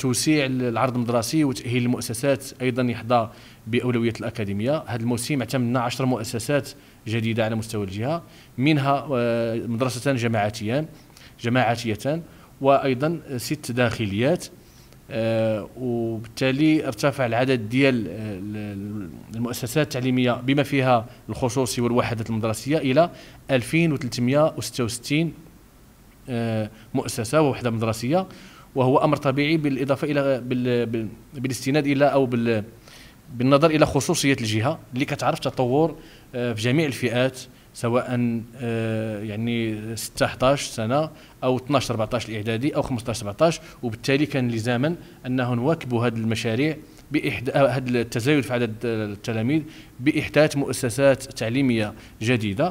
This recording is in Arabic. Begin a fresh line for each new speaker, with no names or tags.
توسيع العرض المدرسي وتأهيل المؤسسات أيضا يحظى بأولوية الأكاديمية. هذا الموسم اعتمدنا 10 مؤسسات جديدة على مستوى الجهة منها آه، مدرستان جماعتيان جماعاتيتان وأيضا ست داخليات آه، وبالتالي ارتفع العدد ديال المؤسسات التعليمية بما فيها الخصوصي والوحدات المدرسية إلى 2366 آه، مؤسسة ووحدة مدرسية. وهو أمر طبيعي بالإضافة إلى بالاستناد إلى أو بالنظر إلى خصوصية الجهة اللي كتعرف تطور آه، في جميع الفئات سواء آه، يعني 6 11 سنة أو 12 14 الإعدادي أو 15 17 وبالتالي كان لزاما أنه نواكبوا هذه المشاريع باحداث هذا التزايد في عدد التلاميذ بإحداث مؤسسات تعليمية جديدة.